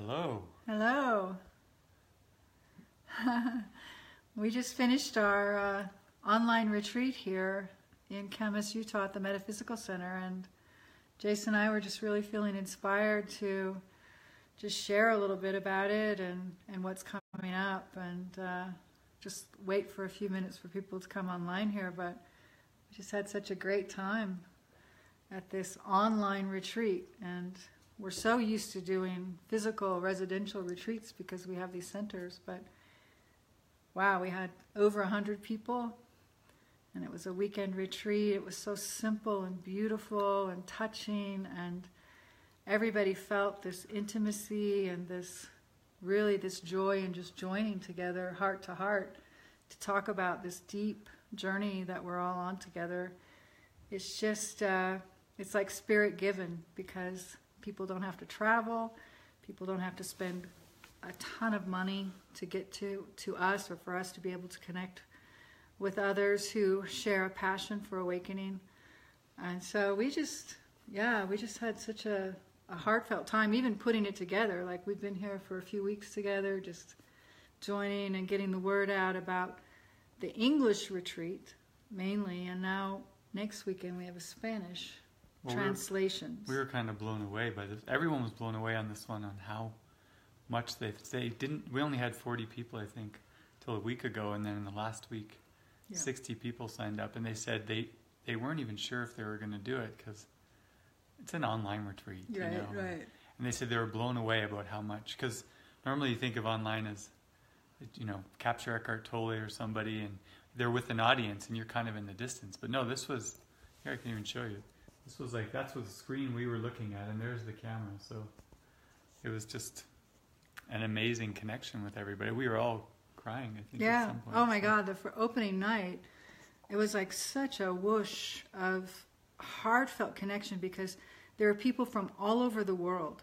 Hello. Hello. we just finished our uh, online retreat here in Kamas, Utah at the Metaphysical Center, and Jason and I were just really feeling inspired to just share a little bit about it and, and what's coming up, and uh, just wait for a few minutes for people to come online here. But we just had such a great time at this online retreat, and we're so used to doing physical residential retreats because we have these centers, but wow, we had over 100 people and it was a weekend retreat. It was so simple and beautiful and touching and everybody felt this intimacy and this really this joy and just joining together heart to heart to talk about this deep journey that we're all on together. It's just uh, it's like spirit given because people don't have to travel, people don't have to spend a ton of money to get to, to us or for us to be able to connect with others who share a passion for awakening. And so we just, yeah, we just had such a, a heartfelt time, even putting it together. Like we've been here for a few weeks together, just joining and getting the word out about the English retreat mainly, and now next weekend we have a Spanish well, translations. We were, we were, kind of blown away by this. Everyone was blown away on this one on how much they they didn't. We only had forty people, I think, till a week ago, and then in the last week, yeah. sixty people signed up, and they said they they weren't even sure if they were going to do it because it's an online retreat, right, you know. Right. And they said they were blown away about how much because normally you think of online as you know capture Eckhart Tolle or somebody, and they're with an audience, and you're kind of in the distance. But no, this was here. I can even show you. This was like that's what the screen we were looking at, and there's the camera. So it was just an amazing connection with everybody. We were all crying. I think. Yeah. Point, oh my so. God! The for opening night, it was like such a whoosh of heartfelt connection because there were people from all over the world.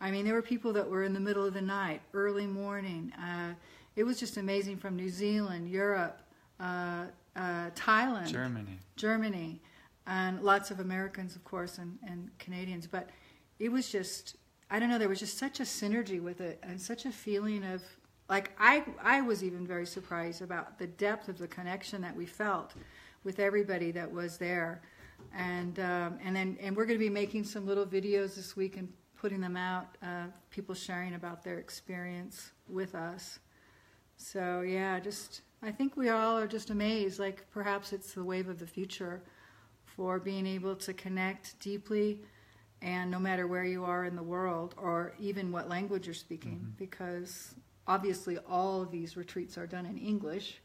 I mean, there were people that were in the middle of the night, early morning. Uh, it was just amazing from New Zealand, Europe, uh, uh, Thailand, Germany, Germany and lots of Americans, of course, and, and Canadians. But it was just, I don't know, there was just such a synergy with it and such a feeling of, like, I, I was even very surprised about the depth of the connection that we felt with everybody that was there. And, um, and then, and we're going to be making some little videos this week and putting them out, uh, people sharing about their experience with us. So, yeah, just, I think we all are just amazed. Like, perhaps it's the wave of the future for being able to connect deeply and no matter where you are in the world or even what language you're speaking. Mm-hmm. because obviously all of these retreats are done in english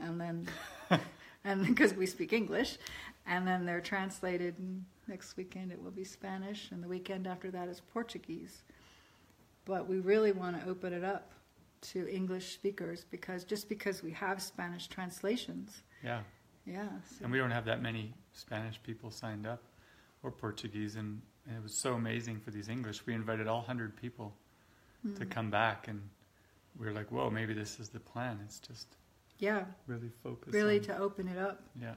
and then and because we speak english and then they're translated and next weekend it will be spanish and the weekend after that is portuguese. But we really want to open it up to english speakers because just because we have spanish translations yeah yeah. So. And we don't have that many Spanish people signed up or Portuguese. And, and it was so amazing for these English. We invited all 100 people mm. to come back. And we were like, whoa, maybe this is the plan. It's just yeah, really focused. Really on, to open it up. Yeah.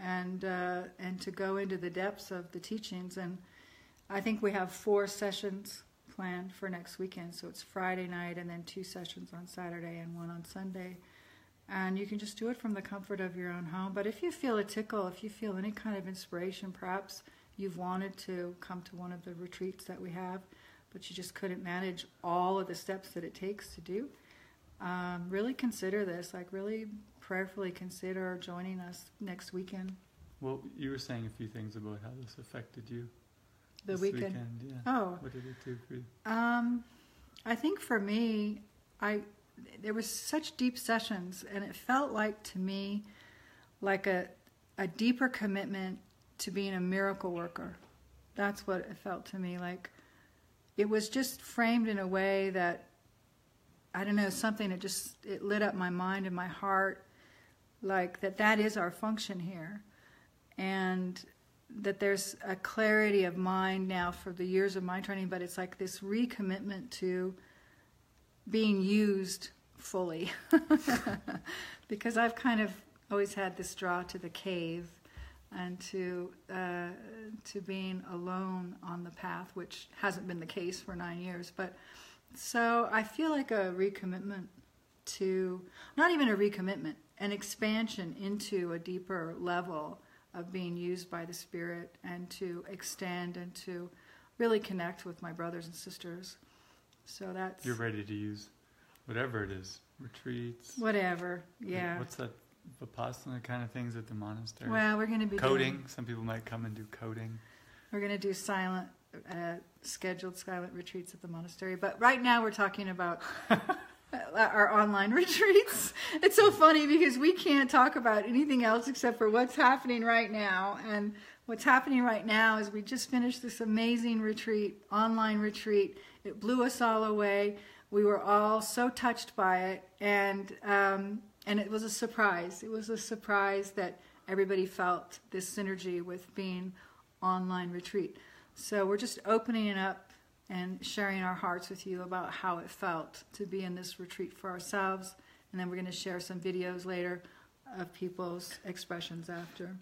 And, uh, and to go into the depths of the teachings. And I think we have four sessions planned for next weekend. So it's Friday night and then two sessions on Saturday and one on Sunday and you can just do it from the comfort of your own home. But if you feel a tickle, if you feel any kind of inspiration, perhaps you've wanted to come to one of the retreats that we have, but you just couldn't manage all of the steps that it takes to do, um, really consider this. Like, really prayerfully consider joining us next weekend. Well, you were saying a few things about how this affected you. The weekend. weekend. yeah. Oh. What did it do for you? Um, I think for me, I there was such deep sessions, and it felt like to me like a a deeper commitment to being a miracle worker. That's what it felt to me like. It was just framed in a way that I don't know something that just it lit up my mind and my heart, like that that is our function here, and that there's a clarity of mind now for the years of mind training, but it's like this recommitment to being used fully because I've kind of always had this draw to the cave and to uh, to being alone on the path, which hasn't been the case for nine years. But So I feel like a recommitment to, not even a recommitment, an expansion into a deeper level of being used by the Spirit and to extend and to really connect with my brothers and sisters. So that's You're ready to use whatever it is, retreats. whatever. Yeah. What's that Vipassana kind of things at the monastery? Well, we're going to be coding. Doing, Some people might come and do coding. we're going to do silent, uh, scheduled silent retreats at the monastery. But right now, we're talking about our online retreats. It's so funny because we can't talk about anything else except for what's happening right now. And what's happening right now is we just finished this amazing retreat, online retreat. It blew us all away. We were all so touched by it, and um, and it was a surprise. It was a surprise that everybody felt this synergy with being online retreat. So we're just opening it up and sharing our hearts with you about how it felt to be in this retreat for ourselves. And then we're going to share some videos later of people's expressions after.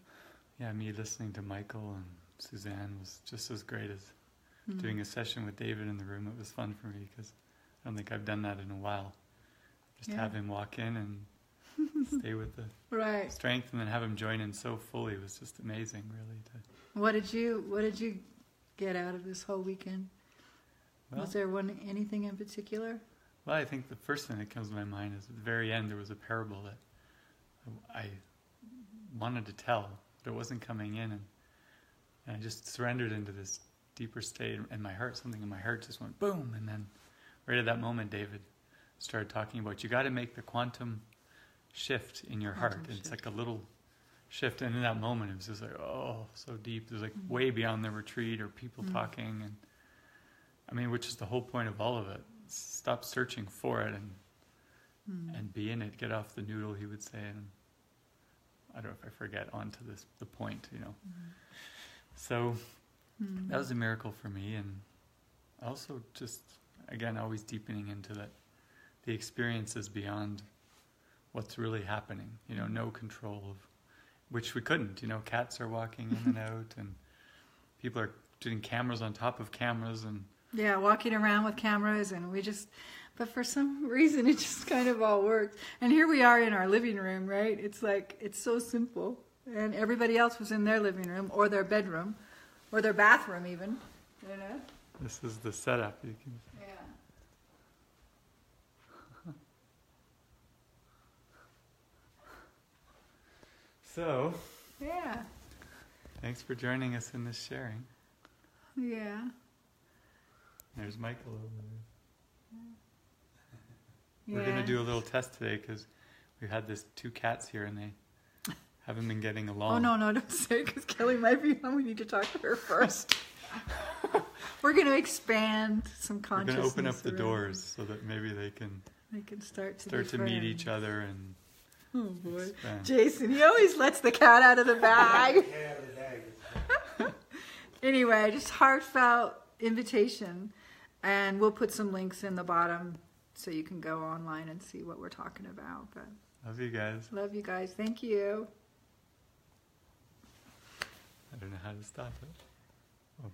Yeah, me listening to Michael and Suzanne was just as great as Mm. doing a session with David in the room. It was fun for me because I don't think I've done that in a while. Just Yeah. have him walk in and stay with the Right. strength, and then have him join in so fully was just amazing, really. To, What did you What did you get out of this whole weekend? well, Was there one anything in particular? well, I think the first thing that comes to my mind is at the very end there was a parable that I wanted to tell, but it wasn't coming in, and, and I just surrendered into this deeper state, and my heart, something in my heart just went boom, and then right at that moment, David started talking about you got to make the quantum shift in your heart. Quantum And it's like a little shift, and in that moment, it was just like oh, so deep. It was like way beyond the retreat or people Mm. talking, and I mean, which is the whole point of all of it. Stop searching for it and Mm. and be in it. Get off the noodle, he would say, and I don't know if I forget onto this the point, you know. So Mm. that was a miracle for me, and also just again always deepening into that the experience is beyond what's really happening. You know, no control of which we couldn't. You know, cats are walking in and out, and people are doing cameras on top of cameras, and Yeah, walking around with cameras, and we just, but for some reason, it just kind of all worked. And here we are in our living room, right? It's like, it's so simple. And everybody else was in their living room, or their bedroom, or their bathroom, even. You know? this is the setup. You can Yeah. so. Yeah. Thanks for joining us in this sharing. Yeah. There's Michael over there. yeah. We're going to do a little test today because we've had this two cats here and they haven't been getting along. Oh, no, no, don't say because Kelly might be on. We need to talk to her first. We're going to expand some consciousness. We're going to open up the doors so that maybe they can. They can start to start be to meet each other and Oh, boy. expand. Jason, he always lets the cat out of the bag. anyway, just heartfelt invitation, and we'll put some links in the bottom so you can go online and see what we're talking about. But Love you guys. love you guys. Thank you. I don't know how to stop it. Oh,